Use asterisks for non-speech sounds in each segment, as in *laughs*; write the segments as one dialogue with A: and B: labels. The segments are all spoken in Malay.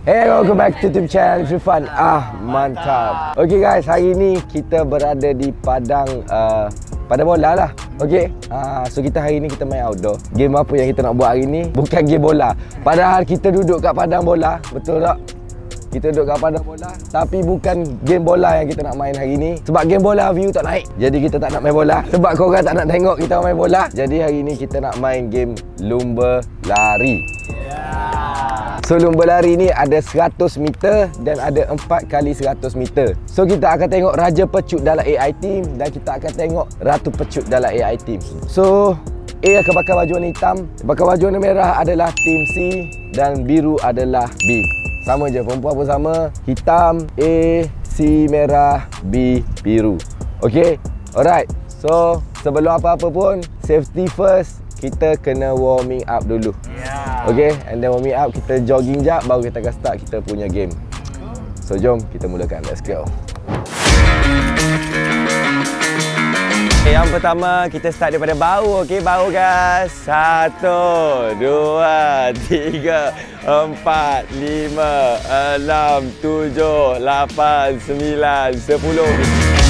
A: Hey, welcome back to YouTube channel Fun. Ah, mantap. Okay guys, hari ni kita berada di padang uh, padang bola lah. Okay. Uh, so kita hari ni kita main outdoor. Game apa yang kita nak buat hari ni? Bukan game bola. Padahal kita duduk kat padang bola, betul tak? Kita duduk kat padang bola Tapi bukan game bola yang kita nak main hari ni Sebab game bola view tak naik Jadi kita tak nak main bola Sebab korang tak nak tengok kita main bola Jadi hari ni kita nak main game lumba lari So lumba lari ni ada 100 meter dan ada 4 kali 100 meter. So kita akan tengok raja pecut dalam AI team dan kita akan tengok ratu pecut dalam AI team. So A akan pakai baju warna hitam, pakai baju warna merah adalah team C dan biru adalah B. Sama je perempuan pun sama, hitam A, C merah, B biru. Okay? Alright. So sebelum apa-apa pun safety first kita kena warming up dulu. Yeah. Okay, and then warming up, kita jogging jap baru kita akan start kita punya game. So jom kita mulakan. Let's go. Okay, yang pertama kita start daripada bau. Okay, bau guys. Satu, dua, tiga, empat, lima, enam, tujuh, lapan, sembilan, sepuluh.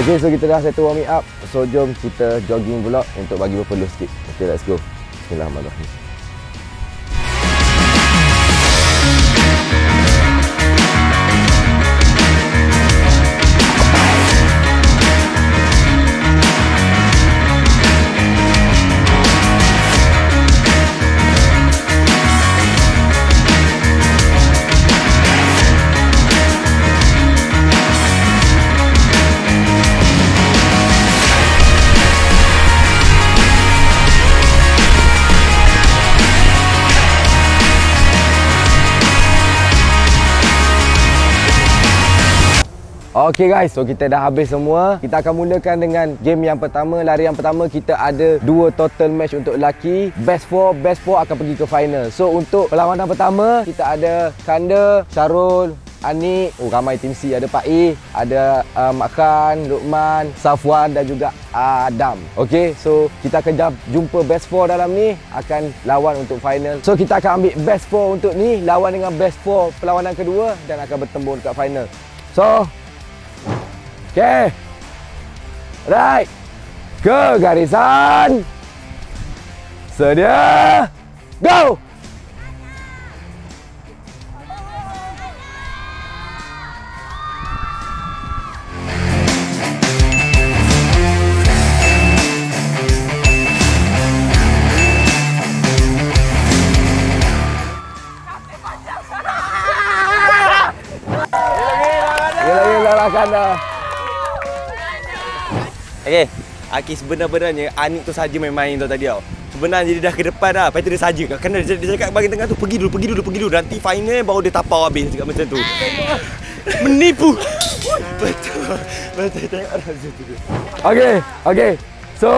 A: Okay, so kita dah settle warming up. So, jom kita jogging pula untuk bagi berpeluh sikit. Okay, let's go. Bismillahirrahmanirrahim. Okay guys, so kita dah habis semua. Kita akan mulakan dengan game yang pertama. Lari yang pertama kita ada dua total match untuk lelaki. Best 4, best 4 akan pergi ke final. So untuk perlawanan pertama Kita ada Kanda, Syarul, Anik. Oh ramai tim C. Ada Pak E Ada uh, Mak Khan, Lukman, Safwan dan juga Adam. Okay so kita akan jumpa best 4 dalam ni Akan lawan untuk final. So kita akan ambil best 4 untuk ni Lawan dengan best 4 perlawanan kedua Dan akan bertembur dekat final. So Okay. Right. Ke garisan. Sedia. Go. Gila-gila lah dah.
B: Okay, Aki sebenar-benarnya Anik tu saja main-main tu tadi tau. Sebenarnya dia dah ke depan dah. Lepas tu dia saja kanan. Dia, dia cakap bagi tengah tu pergi dulu, pergi dulu, pergi dulu. Nanti final baru dia tapau habis cakap macam tu. Menipu. Betul. Betul tengok orang situ.
A: Okay, okay. So,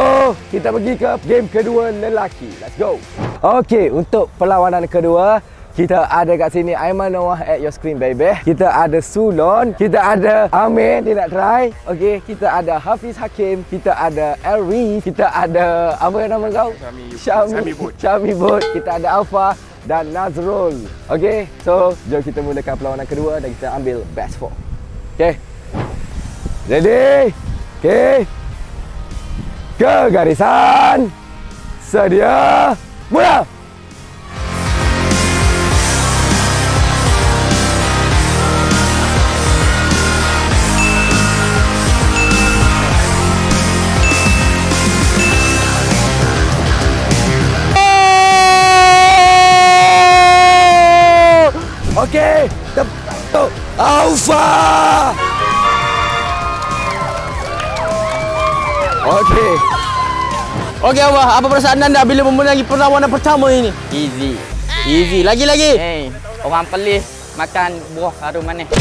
A: kita pergi ke game kedua lelaki. Let's go. Okay, untuk perlawanan kedua, kita ada kat sini Aiman Noah at your screen baby. Kita ada Sulon, kita ada Amir dia nak try. Okey, kita ada Hafiz Hakim, kita ada Elri, kita ada apa nama kau? Syami. Syami Syami Bot. Kita ada Alfa dan Nazrul. Okey, so jom kita mulakan perlawanan kedua dan kita ambil best four. Okey. Ready? Okey. Ke garisan. Sedia. Mula. Alfa. Okey.
C: Okey Abah, apa perasaan anda bila memenangi perlawanan pertama ini?
D: Easy.
C: Easy. Lagi-lagi.
D: Hey, orang pelis makan buah harum manis.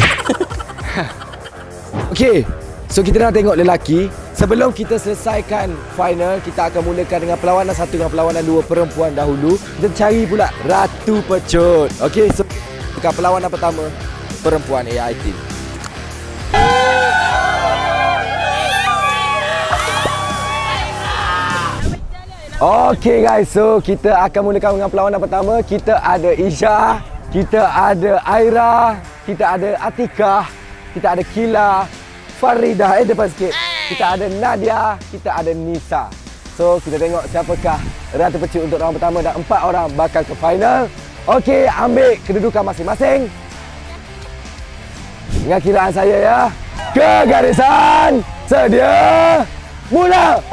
D: *laughs*
A: Okey. So kita nak tengok lelaki sebelum kita selesaikan final, kita akan mulakan dengan perlawanan satu dengan perlawanan dua perempuan dahulu. Kita cari pula Ratu Pecut. Okey, so dekat perlawanan pertama perempuan AI team. Okey guys, so kita akan mulakan dengan perlawanan pertama. Kita ada Isha, kita ada Aira, kita ada Atikah, kita ada Kila, Farida eh depan sikit. Kita ada Nadia, kita ada Nisa. So kita tengok siapakah Ratu Pecut untuk round pertama dan empat orang bakal ke final. Okey, ambil kedudukan masing-masing. Ingat kiraan saya ya. Ke garisan. Sedia. Mula.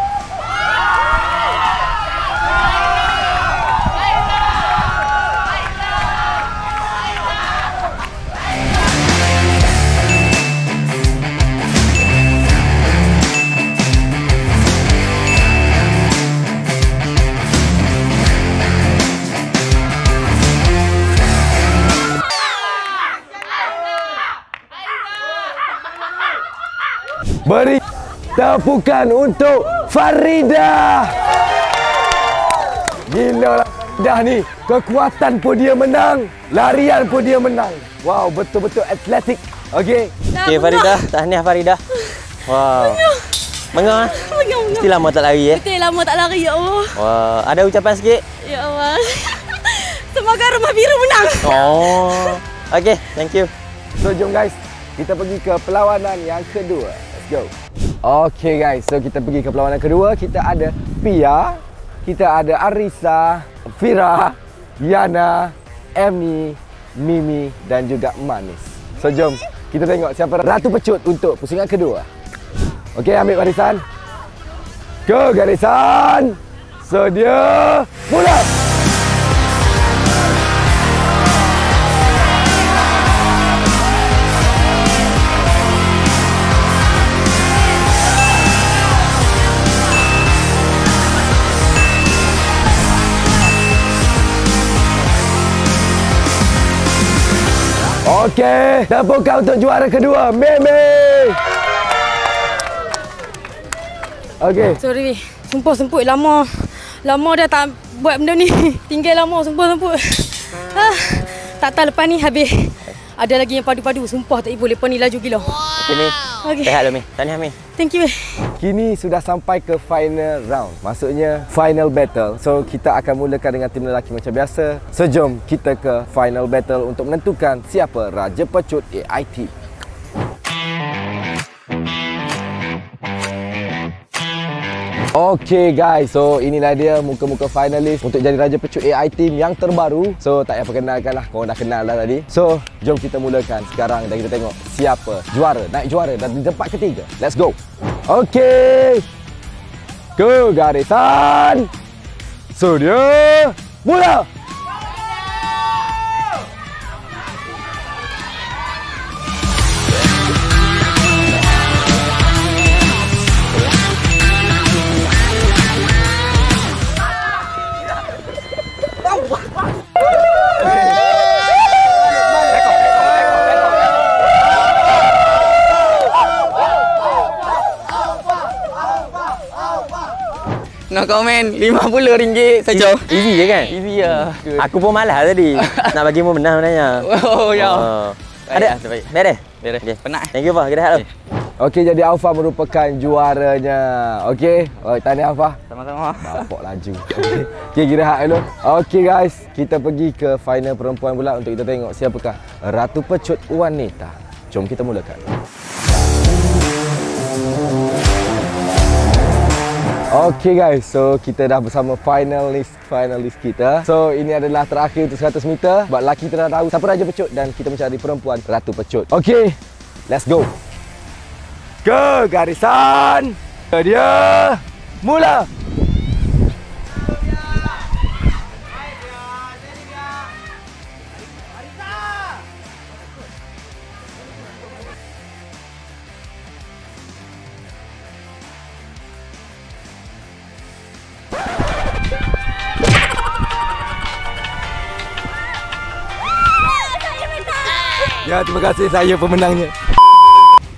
A: Beri tepukan untuk Farida. Gila lah dah ni. Kekuatan pun dia menang. Larian pun dia menang. Wow, betul-betul atletik. Okey.
C: Okey Farida, tahniah Farida. Wow. Bangga.
E: Bangga, bangga.
C: Mesti lama tak lari eh.
E: Betul lama tak lari ya Allah.
C: Wah, ada ucapan sikit?
E: Ya Allah. *laughs* Semoga rumah biru menang.
C: Oh. Okey, thank you.
A: So jom guys, kita pergi ke perlawanan yang kedua. Go. Okay guys, so kita pergi ke perlawanan kedua. Kita ada Pia, kita ada Arisa, Fira, Yana, Emni, Mimi dan juga Manis. So jom kita tengok siapa Ratu Pecut untuk pusingan kedua. Okey, ambil barisan. Ke garisan. Sedia. Mula. Okey, tepukan untuk juara kedua, Meme. Okey.
E: Sorry. Sumpah semput lama. Lama dah tak buat benda ni. *laughs* Tinggal lama sumpah semput. Ah, tak tahu lepas ni habis. Ada lagi yang padu-padu. Sumpah tak boleh. Lepas ni laju gila.
C: Okey Mi.
E: Okey.
C: Sehat lo Mi. Tahniah Mi.
E: Thank you.
A: Kini sudah sampai ke final round. Maksudnya final battle. So kita akan mulakan dengan tim lelaki macam biasa. So jom kita ke final battle untuk menentukan siapa Raja Pecut AIT. Okay guys, so inilah dia muka-muka finalis untuk jadi Raja Pecut AI team yang terbaru. So tak payah perkenalkan lah, korang dah kenal dah tadi. So, jom kita mulakan sekarang dan kita tengok siapa juara, naik juara dan di tempat ketiga. Let's go. Okay. Ke garisan. Sedia Mula
D: No comment RM50 saja.
C: Easy je kan?
D: Easy ya.
C: Aku pun malas tadi. *laughs* Nak bagi mu menang sebenarnya.
D: Oh ya.
C: Oh.
D: Baik,
C: Ada?
D: terbaik.
C: Beres?
D: Beres.
C: Okey.
D: Penat.
C: Thank you Pak. Kita hello.
A: Okay, jadi Alfa merupakan juaranya Okay, oh, tahniah Alfa
D: Sama-sama.
A: Bapak laju Okay, okay kira hak dulu Okay guys, kita pergi ke final perempuan pula Untuk kita tengok siapakah Ratu Pecut Wanita Jom kita mulakan Okay guys, so kita dah bersama finalis finalis kita. So ini adalah terakhir untuk 100 meter. Sebab lelaki kita dah tahu siapa Raja Pecut dan kita mencari perempuan Ratu Pecut. Okay, let's go. Ke garisan. Dia mula. Ya, terima kasih saya pemenangnya.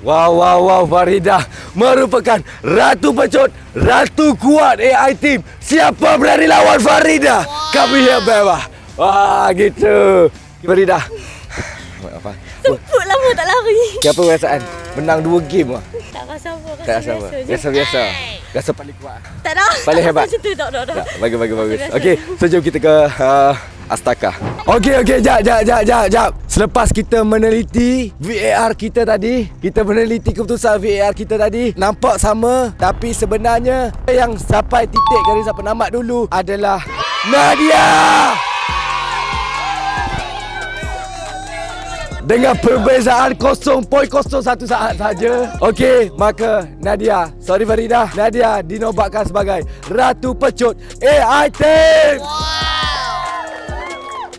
A: Wow, wow, wow, Farida. merupakan Ratu Pecut, Ratu Kuat AI Team. Siapa berani lawan Farida? Kami yang bawah. Wah, gitu. Farida. Apa?
E: Semput lama tak lari.
A: Siapa perasaan? Menang dua game lah.
E: Tak rasa apa.
A: Tak rasa apa? Rasa biasa. Rasa paling kuat.
E: Tak dah.
A: Paling hebat.
E: Macam tu tak dah dah.
A: Tak, bagus, bagus, bagus.
E: Biasa.
A: Okey, so jom kita ke uh, Astaka. Okey, okey, jap, jap, jap, jap, jap. Selepas kita meneliti VAR kita tadi, kita meneliti keputusan VAR kita tadi, nampak sama, tapi sebenarnya yang sampai titik garis penamat dulu adalah Nadia. Dengan perbezaan 0.01 saat saja. Okey, maka Nadia, sorry Farida, Nadia dinobatkan sebagai Ratu Pecut AI Team.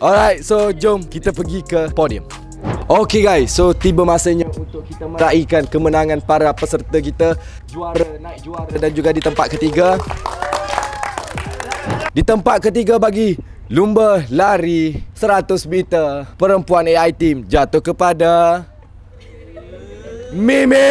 A: Alright, so jom kita pergi ke podium. Okay guys, so tiba masanya untuk kita meraihkan kemenangan para peserta kita Juara, naik juara dan juga di tempat ketiga Di tempat ketiga bagi Lumba lari 100 meter Perempuan AI Team jatuh kepada Mimi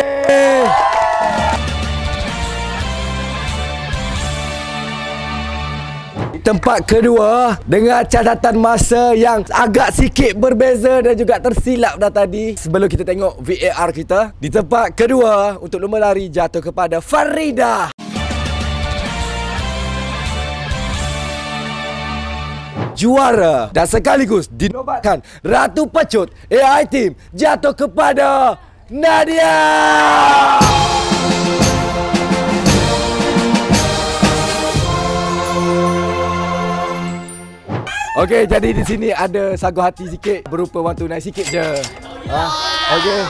A: tempat kedua dengan catatan masa yang agak sikit berbeza dan juga tersilap dah tadi sebelum kita tengok VAR kita di tempat kedua untuk lumba lari jatuh kepada Farida juara dan sekaligus dinobatkan Ratu Pecut AI Team jatuh kepada Nadia. Okey, jadi di sini ada sagu hati sikit berupa wang tunai sikit je. Ha? Okey.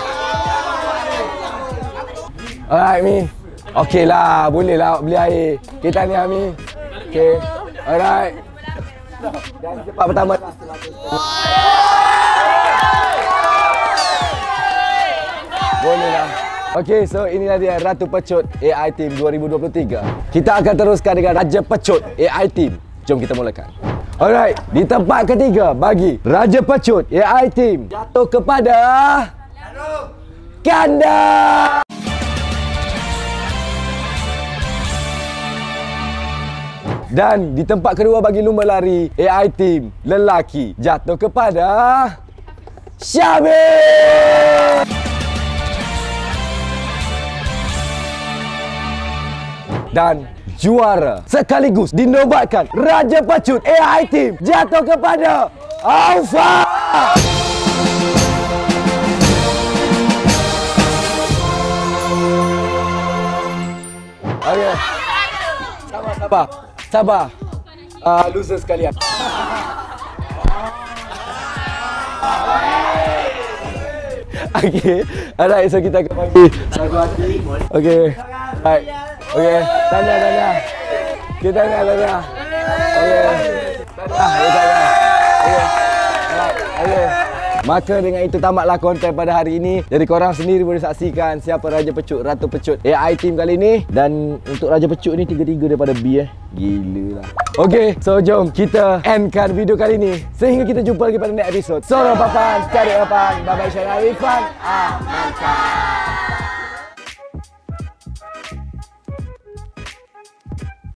A: Alright, Mi. Okey lah, boleh lah beli air. Kita ni Mi. Okey. Alright. Dan cepat pertama. Boleh lah. Okey, so inilah dia Ratu Pecut AI Team 2023. Kita akan teruskan dengan Raja Pecut AI Team. Jom kita mulakan. Alright, di tempat ketiga bagi Raja Pecut AI Team jatuh kepada Kanda. Dan di tempat kedua bagi lumba lari AI Team lelaki jatuh kepada Syabir. Dan juara sekaligus dinobatkan Raja Pacut AI Team jatuh kepada Alfa. Okey. Sabar, sabar. Sabar. Uh, loser sekalian. Okey. Alright, so kita akan bagi satu hati. Okey. Baik. Okey. Tanya, tanya. Kita tanya, tanya. Okey. Tanya, tanya. Okey. Maka dengan itu tamatlah konten pada hari ini. Jadi korang sendiri boleh saksikan siapa Raja Pecut, Ratu Pecut AI team kali ini. Dan untuk Raja Pecut ni tiga-tiga daripada B eh. Gila lah. Okay, so jom kita endkan video kali ini. Sehingga kita jumpa lagi pada next episode. Sorong papan, cari papan. Bye-bye. Ah, mantap.